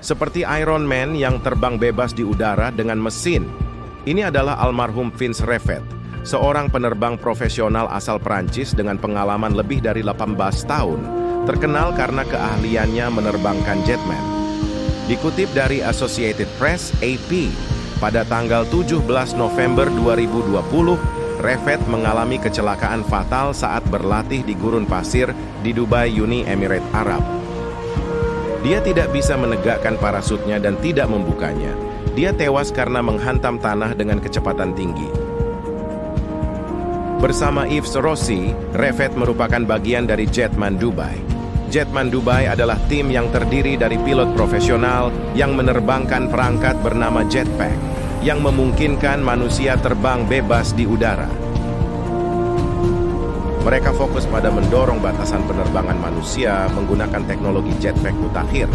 Seperti Iron Man yang terbang bebas di udara dengan mesin. Ini adalah almarhum Vince Refet, seorang penerbang profesional asal Prancis dengan pengalaman lebih dari 18 tahun, terkenal karena keahliannya menerbangkan jetman. Dikutip dari Associated Press, AP, pada tanggal 17 November 2020, Refet mengalami kecelakaan fatal saat berlatih di gurun pasir di Dubai Uni Emirat Arab. Dia tidak bisa menegakkan parasutnya dan tidak membukanya. Dia tewas karena menghantam tanah dengan kecepatan tinggi. Bersama Yves Rossi, Refet merupakan bagian dari Jetman Dubai. Jetman Dubai adalah tim yang terdiri dari pilot profesional yang menerbangkan perangkat bernama Jetpack yang memungkinkan manusia terbang bebas di udara. Mereka fokus pada mendorong batasan penerbangan manusia menggunakan teknologi jetpack mutakhir